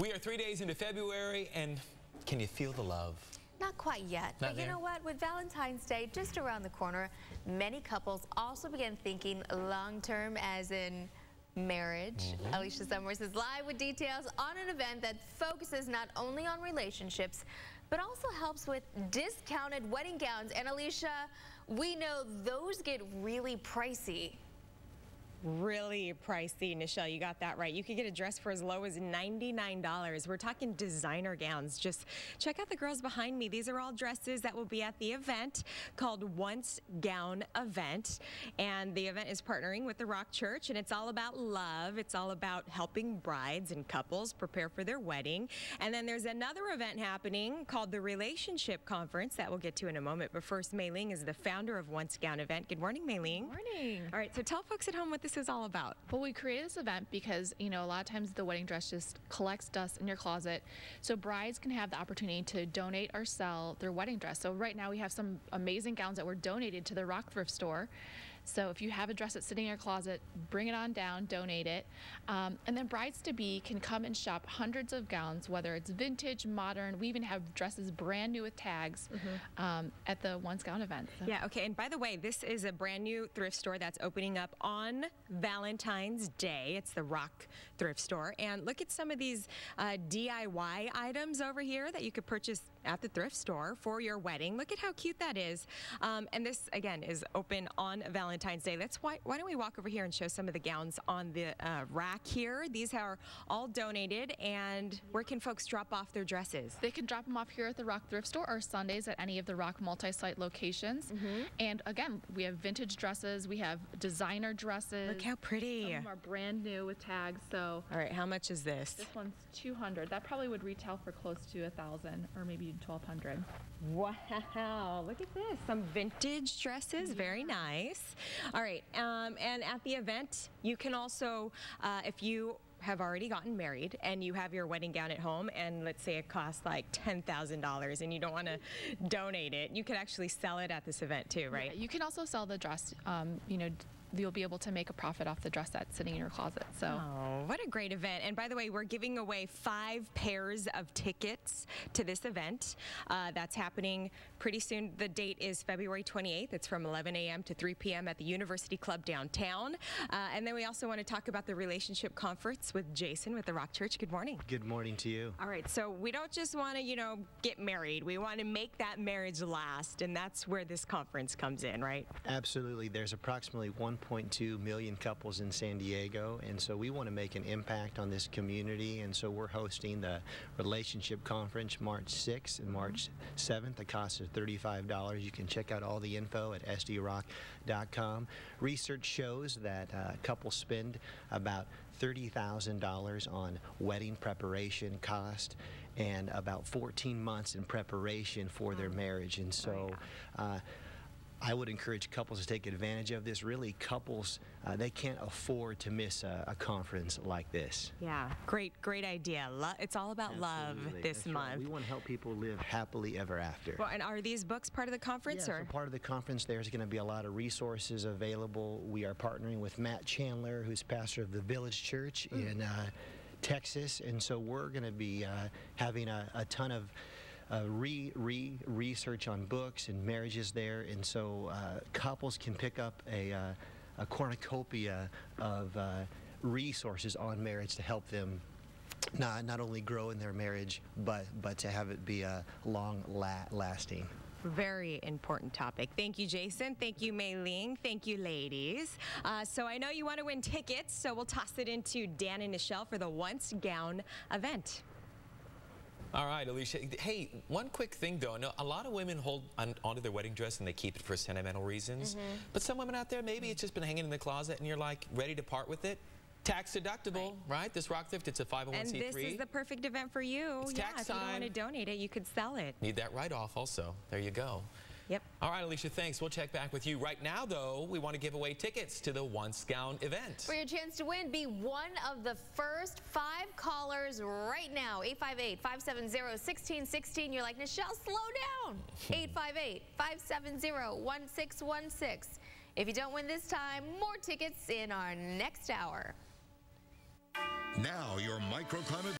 We are three days into February, and can you feel the love? Not quite yet. Not but there. you know what? With Valentine's Day just around the corner, many couples also begin thinking long-term as in marriage. Mm-hmm. Alicia Summers is live with details on an event that focuses not only on relationships, but also helps with discounted wedding gowns. And Alicia, we know those get really pricey. Really pricey, Nichelle. You got that right. You could get a dress for as low as $99. We're talking designer gowns. Just check out the girls behind me. These are all dresses that will be at the event called Once Gown Event. And the event is partnering with the Rock Church, and it's all about love. It's all about helping brides and couples prepare for their wedding. And then there's another event happening called the Relationship Conference that we'll get to in a moment. But first, Mei Ling is the founder of Once Gown Event. Good morning, Mei Ling. Morning. All right, so tell folks at home what this is all about. Well, we created this event because, you know, a lot of times the wedding dress just collects dust in your closet. So brides can have the opportunity to donate or sell their wedding dress. So right now we have some amazing gowns that were donated to the Rock Thrift Store. So if you have a dress that's sitting in your closet, bring it on down, donate it. Um, and then brides to be can come and shop hundreds of gowns, whether it's vintage, modern. We even have dresses brand new with tags um, at the Once Gown event. So- Yeah, okay. And by the way, this is a brand new thrift store that's opening up on Valentine's Day. It's the Rock Thrift Store. And look at some of these uh, DIY items over here that you could purchase at the thrift store for your wedding. Look at how cute that is. Um, and this, again, is open on Valentine's Day. That's why, why don't we walk over here and show some of the gowns on the uh, rack here? These are all donated. And where can folks drop off their dresses? They can drop them off here at the Rock Thrift Store or Sundays at any of the Rock multi-site locations. Mm-hmm. And again, we have vintage dresses, we have designer dresses. Look how pretty. Some of them are brand new with tags. So All right, how much is this? this one's 200. That probably would retail for close to a thousand or maybe 1200. Wow, look at this. Some vintage dresses, very nice. All right, um, and at the event, you can also, uh, if you have already gotten married and you have your wedding gown at home and let's say it costs like $10,000 and you don't want to donate it, you could actually sell it at this event too, right? You can also sell the dress. Um, you know, you'll be able to make a profit off the dress that's sitting in your closet. So. Oh, what a great event. And by the way, we're giving away five pairs of tickets to this event. Uh, that's happening pretty soon. The date is February 28th. It's from 11 a.m. to 3 p.m. at the University Club downtown. Uh, and then we also want to talk about the relationship conference with Jason with the Rock Church. Good morning. Good morning to you. All right, so we don't just want to, you know, get married. We want to make that marriage last, and that's where this conference comes in, right? Absolutely. There's approximately 1.2 million couples in San Diego, and so we want to make an impact on this community. And so we're hosting the Relationship Conference March 6th and March 7th. The cost is $35. You can check out all the info at sdrock.com. Research shows that uh, couples spend about $30,000 on wedding preparation cost and about 14 months in preparation for their marriage. And so uh, I would encourage couples to take advantage of this. Really, couples, uh, they can't afford to miss a, a conference like this. Yeah, great, great idea. Lo- it's all about love this That's right. month. We want to help people live happily ever after. Well, and are these books part of the conference, Yeah, or? so part of the conference, there's going to be a lot of resources available. We are partnering with Matt Chandler, who's pastor of the Village Church in uh, Texas, and so we're going to be uh, having a, a ton of uh, re re research on books and marriages there, and so uh, couples can pick up a, uh, a cornucopia of uh, resources on marriage to help them not not only grow in their marriage, but but to have it be a long la- lasting. Very important topic. Thank you, Jason. Thank you, Mei Ling. Thank you, ladies. Uh, so I know you want to win tickets, so we'll toss it into Dan and Michelle for the Once Gown event. All right, Alicia. Hey, one quick thing though. Know a lot of women hold on, onto their wedding dress and they keep it for sentimental reasons. Mm-hmm. But some women out there, maybe it's just been hanging in the closet and you're like ready to part with it. Tax deductible, right? This rock thrift, it's a 501c3. And this is the perfect event for you. It's yeah, tax if you don't want to donate it, you could sell it. Need that write-off also. There you go. Yep. All right, Alicia, thanks. We'll check back with you. Right now, though, we want to give away tickets to the Once Gown event. For your chance to win, be one of the first five callers right now. 858-570-1616. You're like, Nichelle, slow down. 858-570-1616. If you don't win this time, more tickets in our next hour. Now your microclimate